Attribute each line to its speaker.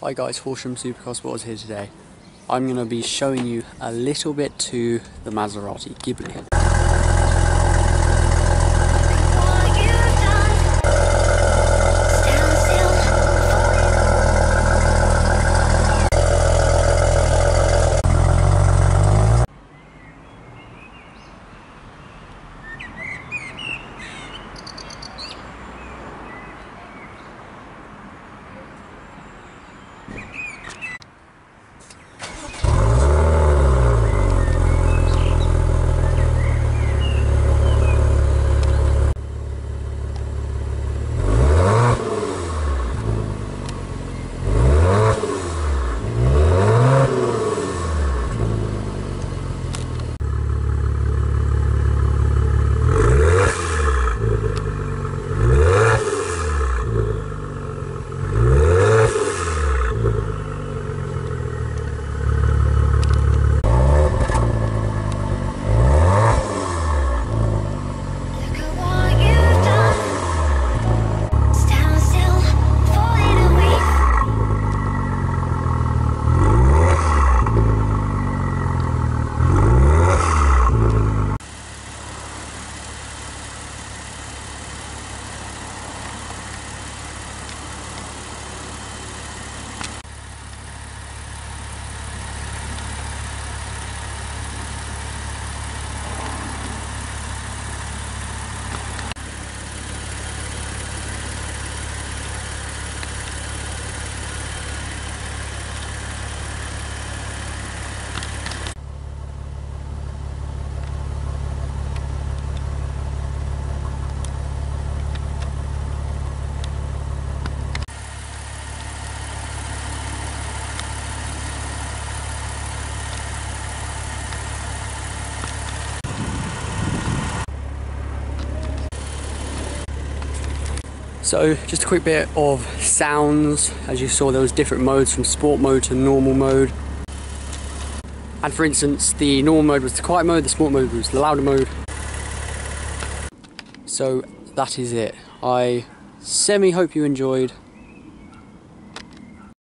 Speaker 1: Hi guys, Horsham Supercar Spotters here today. I'm going to be showing you a little bit to the Maserati Ghibli. So just a quick bit of sounds. As you saw there was different modes from sport mode to normal mode. And for instance the normal mode was the quiet mode, the sport mode was the louder mode. So that is it. I semi hope you enjoyed